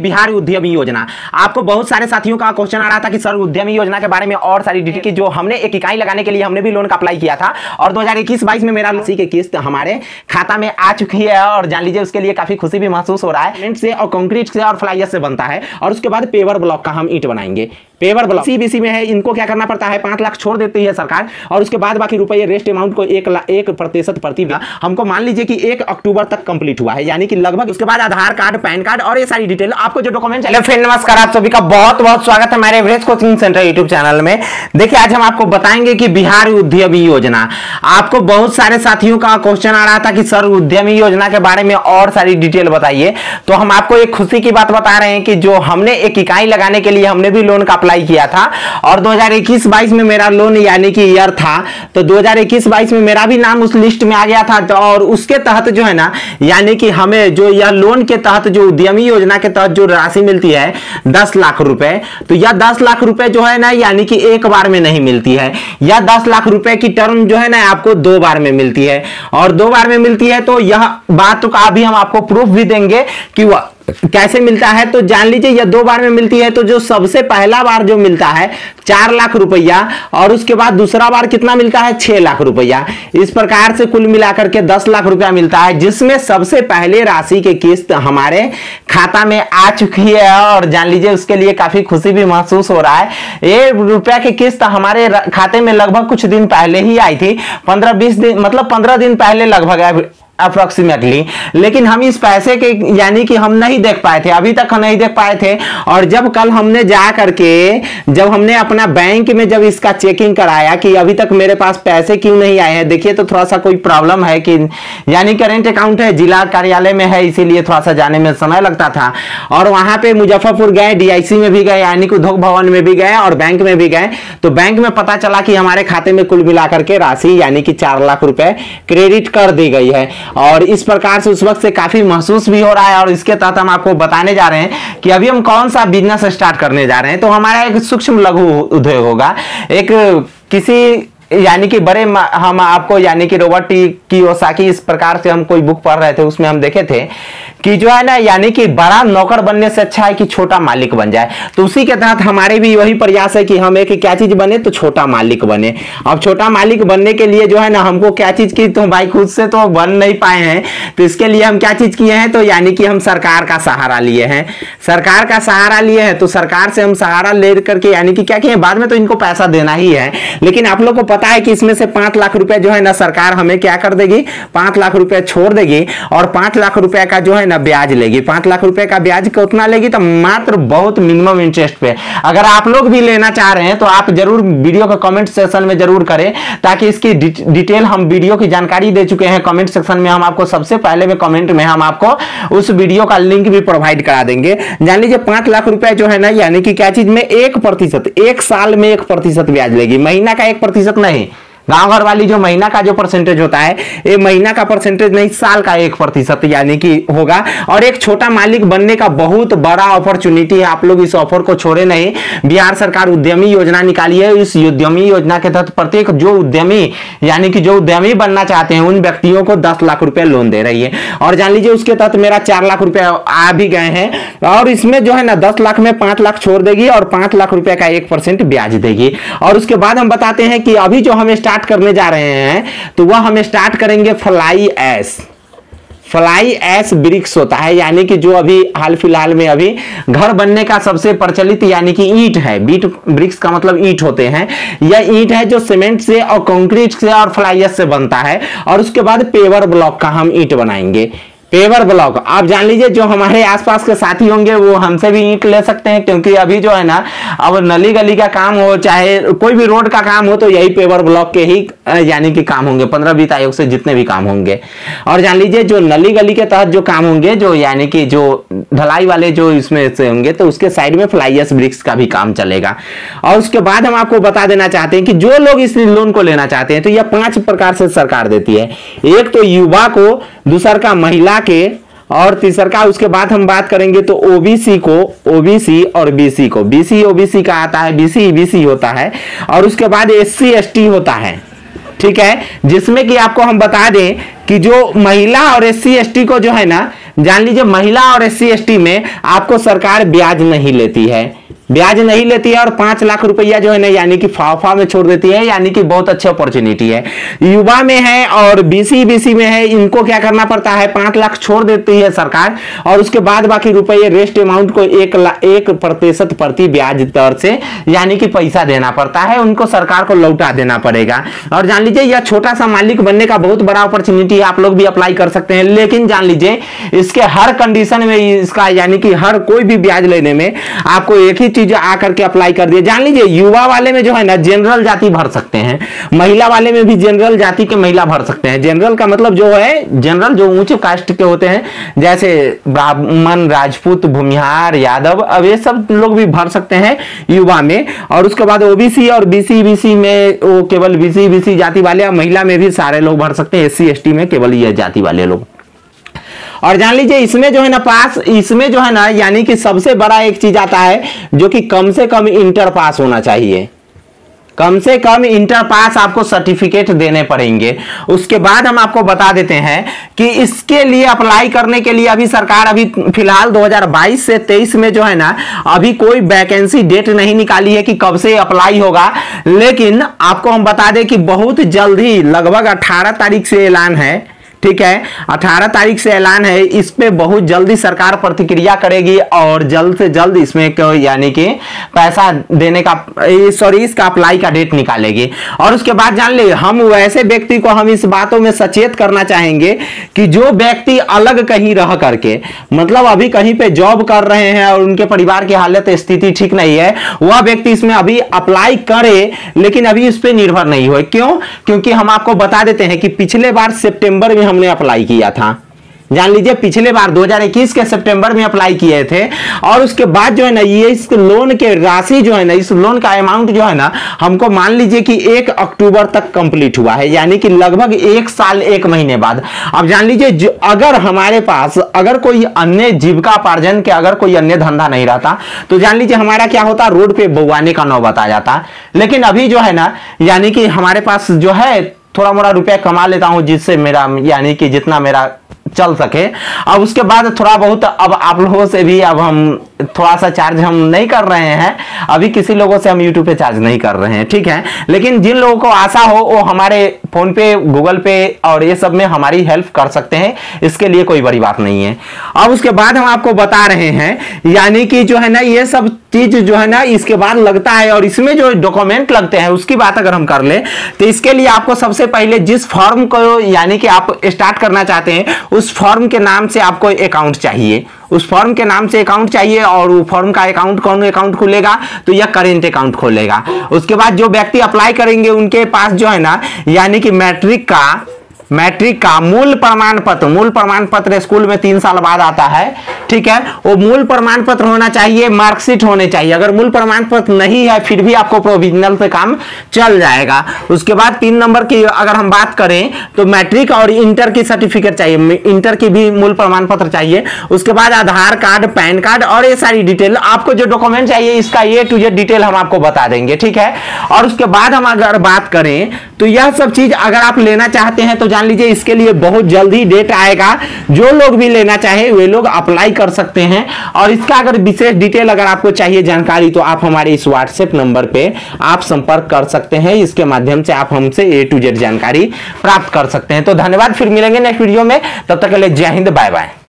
बिहार उद्यमी योजना। आपको बहुत सारे साथियों का क्वेश्चन आ रहा था कि सर उद्यमी योजना के बारे में और सारी डिटेल की जो हमने एक इकाई लगाने के लिए हमने भी लोन का अप्लाई किया था। और दो हज़ार में मेरा लसी की किस्त हमारे खाता में आ चुकी है और जान लीजिए उसके लिए काफ़ी खुशी भी महसूस हो रहा है। से और कंक्रीट से और फ्लाइयर से बनता है। और उसके बाद पेवर ब्लॉक का हम ईट बनाएँगे। Paver block. सीबीसी में है इनको क्या करना पड़ता है? पाँच लाख छोड़ देती है सरकार और उसके बाद बाकी रुपये रेस्ट अमाउंट को एक एक प्रतिशत प्रति हमको मान लीजिए कि एक अक्टूबर तक कंप्लीट हुआ है यानी कि लगभग उसके बाद आधार कार्ड पैन कार्ड और ये सारी डिटेल आपको जो डॉक्यूमेंट फ्रेंड नमस्कार आप सभी का बहुत बहुत स्वागत है हमारे average coaching centre YouTube channel में। देखिए आज हम आपको बताएँगे कि बिहार उद्यमी योजना। आपको बहुत सारे साथियों का क्वेश्चन आ रहा था कि सर उद्यमी योजना के बारे में और सारी डिटेल बताइए। तो हम आपको एक खुशी की बात बता रहे हैं कि जो हमने एक इकाई लगाने के लिए हमने भी लोन का अप्लाई किया था और 2021-22 में मेरा लोन यानी कि ईयर था। तो 2021-22 में मेरा भी नाम उस लिस्ट में आ गया था। तो और उसके तहत जो है ना, यानी कि हमें जो यह लोन के तहत जो उद्यमी योजना के तहत जो राशि मिलती है, दस लाख रुपए तो यह दस लाख रुपए जो है ना, यानी कि एक बार में नहीं मिलती है। यह दस लाख रुपए की टर्म जो है ना, आपको दो बार में मिलती है। और दो बार में मिलती है तो यह बात का अभी हम आपको प्रूफ भी देंगे कि वह कैसे मिलता है तो जान लीजिए यह दो बार में मिलती है तो जो सबसे पहला बार जो मिलता है, चार लाख रुपया, और उसके बाद दूसरा बार कितना मिलता है, छह लाख रुपया। इस प्रकार से कुल मिलाकर के दस लाख रुपया मिलता है, जिसमें सबसे पहले राशि की किस्त हमारे खाता में आ चुकी है, और जान लीजिए, उसके लिए काफ़ी खुशी भी महसूस हो रहा है। ये रुपया की किस्त हमारे खाते में लगभग कुछ दिन पहले ही आई थी, पंद्रह बीस दिन मतलब पंद्रह दिन पहले लगभग अप्रोक्सीमेटली लेकिन हम इस पैसे के, यानी कि हम नहीं देख पाए थे, अभी तक हम नहीं देख पाए थे। और जब कल हमने जा करके, जब हमने अपना बैंक में जब इसका चेकिंग कराया कि अभी तक मेरे पास पैसे क्यों नहीं आए हैं, देखिए तो थोड़ा सा कोई प्रॉब्लम है कि, यानी करेंट अकाउंट है, जिला कार्यालय में है, इसीलिए थोड़ा सा जाने में समय लगता था। और वहाँ पे मुजफ्फरपुर गए डीआईसी में भी गए, यानी कि उद्योग भवन में भी गए और बैंक में भी गए। तो बैंक में पता चला कि हमारे खाते में कुल मिलाकर के राशि, यानी कि चार लाख रुपए क्रेडिट कर दी गई है। और इस प्रकार से उस वक्त से काफ़ी महसूस भी हो रहा है और इसके तहत हम आपको बताने जा रहे हैं कि अभी हम कौन सा बिज़नेस स्टार्ट करने जा रहे हैं। तो हमारा एक सूक्ष्म लघु उद्योग होगा। एक किसी यानी कि बड़े हम आपको, यानी कि रॉबर्ट की ओसाकी इस प्रकार से हम कोई बुक पढ़ रहे थे, उसमें हम देखे थे कि जो है ना, यानी कि बड़ा नौकर बनने से अच्छा है कि छोटा मालिक बन जाए। तो उसी के तहत हमारे भी वही प्रयास है कि हम एक क्या चीज़ बने तो छोटा मालिक बने। अब छोटा मालिक बनने के लिए जो है ना, हमको क्या चीज़ की तो भाई खुद से तो बन नहीं पाए हैं। तो इसके लिए हम क्या चीज़ किए हैं तो यानी कि हम सरकार का सहारा लिए हैं। सरकार का सहारा लिए हैं तो सरकार से हम सहारा ले करके, यानी कि क्या किए बाद में तो इनको पैसा देना ही है। लेकिन आप लोग को पता है कि इसमें से पाँच लाख रुपए जो है ना सरकार हमें क्या कर देगी? पाँच लाख रुपए छोड़ देगी और पाँच लाख रुपए का जो है ना ब्याज लेगी। पाँच लाख रुपए का ब्याज कितना लेगी तो मात्र बहुत मिनिमम इंटरेस्ट पे। अगर आप लोग भी लेना चाह रहे हैं तो आप ज़रूर वीडियो का कमेंट सेक्शन में ज़रूर करें, ताकि इसकी डिटेल हम वीडियो की जानकारी दे चुके हैं। कमेंट सेक्शन में हम आपको सबसे पहले में कमेंट में हम आपको उस वीडियो का लिंक भी प्रोवाइड करा देंगे। जान लीजिए पाँच लाख रुपए जो है ना, यानी कि क्या चीज़ में एक प्रतिशत, एक साल में एक प्रतिशत ब्याज लेगी। महीना का एक प्रतिशत नहीं Hey. गाँव घर वाली जो महीना का जो परसेंटेज होता है, ये महीना का परसेंटेज नहीं, साल का एक प्रतिशत यानी कि होगा। और एक छोटा मालिक बनने का बहुत बड़ा अपॉर्चुनिटी है। आप लोग इस ऑफ़र को छोड़े नहीं। बिहार सरकार उद्यमी योजना निकाली है। इस उद्यमी योजना के तहत प्रत्येक जो उद्यमी, यानी कि जो उद्यमी बनना चाहते हैं, उन व्यक्तियों को दस लाख रुपए लोन दे रही है। और जान लीजिए, उसके तहत मेरा चार लाख रुपए आ भी गए हैं। और इसमें जो है ना, दस लाख में पाँच लाख छोड़ देगी और पाँच लाख रुपए का एक परसेंट ब्याज देगी। और उसके बाद हम बताते हैं कि अभी जो हम स्टार्ट करने जा रहे हैं तो वह हम स्टार्ट करेंगे fly ash fly ash bricks होता है, यानी कि जो अभी हाल फ़िलहाल में अभी घर बनने का सबसे प्रचलित यानी कि ईट है। बीट ब्रिक्स का मतलब ईट होते हैं। यह ईट है जो सीमेंट से और कंक्रीट से और फ्लाई एस से बनता है, और उसके बाद पेवर ब्लॉक का हम ईट बनाएँगे। Paver block. आप जान लीजिए, जो हमारे आसपास के साथी होंगे, वो हमसे भी ईंट ले सकते हैं, क्योंकि अभी जो है ना, अब नली गली का काम हो, चाहे कोई भी रोड का काम हो तो यही पेवर ब्लॉक के ही यानी कि काम होंगे, पंद्रह वित्त आयोग से जितने भी काम होंगे। और जान लीजिए, जो नली गली के तहत जो काम होंगे, जो यानी कि जो ढलाई वाले जो इसमें से होंगे तो उसके साइड में फ्लाइयस ब्रिक्स का भी काम चलेगा। और उसके बाद हम आपको बता देना चाहते हैं कि जो लोग इस लोन को लेना चाहते हैं तो यह पाँच प्रकार से सरकार देती है। एक तो युवा को दूसर का महिला के, और तीसरा का उसके बाद हम बात करेंगे तो ओबीसी को ओबीसी और बीसी को। बीसी ओबीसी का आता है? बीसी ईबीसी होता है। और उसके बाद एससी एसटी होता है। ठीक है? जिसमें कि आपको हम बता दें कि जो महिला और एस सी को जो है ना, जान लीजिए, महिला और एस सी में आपको सरकार ब्याज नहीं लेती है। ब्याज नहीं लेती है और पाँच लाख रुपया जो है ना, यानी कि फाफा में छोड़ देती है, यानी कि बहुत अच्छी अपॉर्चुनिटी है। युवा में है और बीसी बीसी में है, इनको क्या करना पड़ता है? पाँच लाख छोड़ देती है सरकार और उसके बाद बाकी रुपये रेस्ट अमाउंट को एक एक प्रतिशत प्रति ब्याज दर से, यानी कि पैसा देना पड़ता है, उनको सरकार को लौटा देना पड़ेगा। और जान लीजिए, यह छोटा सा मालिक बनने का बहुत बड़ा अपॉर्चुनिटी है, आप लोग भी अप्लाई कर सकते हैं, लेकिन जान लीजिए, इसके हर कंडीशन में इसका, यानी कि हर कोई भी ब्याज लेने में आपको एक ही चीज़ आकर के अप्लाई कर दिए। जान लीजिए, युवा वाले में जो है ना जनरल जाति भर सकते हैं। महिला वाले में भी जनरल जाति के महिला भर सकते हैं। जनरल का मतलब जो है जनरल जो ऊँचे कास्ट के होते हैं, जैसे ब्राह्मण, राजपूत, भूमिहार, यादव, अब ये सब लोग भी भर सकते हैं युवा में। और उसके बाद ओबीसी और बीसी बीसी में वो केवल बीसी बीसी जाति वाले महिला में भी सारे लोग भर सकते हैं। एस सी में केवल ये जाति वाले लोग। और जान लीजिए, इसमें जो है ना पास, इसमें जो है ना यानी कि सबसे बड़ा एक चीज़ आता है जो कि कम से कम इंटर पास होना चाहिए। कम से कम इंटर पास आपको सर्टिफिकेट देने पड़ेंगे। उसके बाद हम आपको बता देते हैं कि इसके लिए अप्लाई करने के लिए अभी सरकार अभी फ़िलहाल 2022 से 23 में जो है ना अभी कोई वैकेंसी डेट नहीं निकाली है कि कब से अप्लाई होगा। लेकिन आपको हम बता दें कि बहुत जल्द ही लगभग 18 तारीख से ऐलान है। ठीक है 18 तारीख से ऐलान है इस पे बहुत जल्दी सरकार प्रतिक्रिया करेगी और जल्द से जल्द इसमें यानी कि पैसा देने का सॉरी इसका अप्लाई का डेट निकालेगी। और उसके बाद जान ले, हम वैसे व्यक्ति को हम इस बातों में सचेत करना चाहेंगे कि जो व्यक्ति अलग कहीं रह करके मतलब अभी कहीं पे जॉब कर रहे हैं और उनके परिवार की हालत, स्थिति ठीक नहीं है, वह व्यक्ति इसमें अभी अप्लाई करे, लेकिन अभी इस पर निर्भर नहीं हो क्यों? क्योंकि हम आपको बता देते हैं कि पिछले बार सितंबर में हमने अप्लाई किया था। जान लीजिए, पिछले बार 2021 के सितंबर में अप्लाई किए थे और उसके बाद जो है ना, ये इस लोन के राशि जो है ना, इस लोन का अमाउंट जो है ना, हमको मान लीजिए कि एक अक्टूबर तक कंप्लीट हुआ है, यानी कि लगभग एक साल, एक महीने बाद। अब जान लीजिए अगर हमारे पास अगर कोई अन्य जीविका उपार्जन के अगर कोई अन्य धंधा नहीं रहता तो जान लीजिए हमारा क्या होता, रोड पे बुगवाने का नौबत आ जाता। लेकिन अभी जो है ना, यानी कि हमारे पास जो है थोड़ा मोड़ा रुपया कमा लेता हूँ जिससे मेरा, यानी कि जितना मेरा चल सके। अब उसके बाद थोड़ा बहुत अब आप लोगों से भी अब हम थोड़ा सा चार्ज हम नहीं कर रहे हैं। अभी किसी लोगों से हम यूट्यूब पे चार्ज नहीं कर रहे हैं, ठीक है? लेकिन जिन लोगों को आशा हो, वो हमारे फ़ोन पे गूगल पे और ये सब में हमारी हेल्प कर सकते हैं, इसके लिए कोई बड़ी बात नहीं है। अब उसके बाद हम आपको बता रहे हैं, यानी कि जो है ना, ये सब चीज़ जो है ना, इसके बाद लगता है और इसमें जो डॉक्यूमेंट लगते हैं, उसकी बात अगर हम कर ले तो इसके लिए आपको सबसे पहले जिस फॉर्म को, यानी कि आप स्टार्ट करना चाहते हैं, उस फॉर्म के नाम से आपको अकाउंट चाहिए। उस फॉर्म के नाम से अकाउंट चाहिए और वो फॉर्म का अकाउंट कौन अकाउंट खुलेगा? तो यह करेंट अकाउंट खोलेगा। उसके बाद जो व्यक्ति अप्लाई करेंगे, उनके पास जो है ना, यानी कि मैट्रिक का मैट्रिक का मूल प्रमाण पत्र, मूल प्रमाण पत्र स्कूल में तीन साल बाद आता है, ठीक है? वो मूल प्रमाण पत्र होना चाहिए, मार्कशीट होने चाहिए। अगर मूल प्रमाण पत्र नहीं है, फिर भी आपको प्रोविजनल पे काम चल जाएगा। उसके बाद तीन नंबर की अगर हम बात करें तो मैट्रिक और इंटर की सर्टिफिकेट चाहिए। इंटर की भी मूल प्रमाण पत्र चाहिए। उसके बाद आधार कार्ड, पैन कार्ड और ये सारी डिटेल आपको जो डॉक्यूमेंट चाहिए, इसका ये टू जेड डिटेल हम आपको बता देंगे, ठीक है? और उसके बाद हम अगर बात करें तो यह सब चीज़ अगर आप लेना चाहते हैं तो जान लीजिए इसके लिए बहुत जल्दी डेट आएगा। जो लोग भी लेना चाहे, वे लोग अप्लाई कर सकते हैं। और इसका अगर विशेष डिटेल अगर आपको चाहिए जानकारी तो आप हमारे इस व्हाट्सएप नंबर पे आप संपर्क कर सकते हैं। इसके माध्यम से आप हमसे ए टू जेड जानकारी प्राप्त कर सकते हैं। तो धन्यवाद, फिर मिलेंगे नेक्स्ट वीडियो में। तब तक के लिए जय हिंद बाय बाय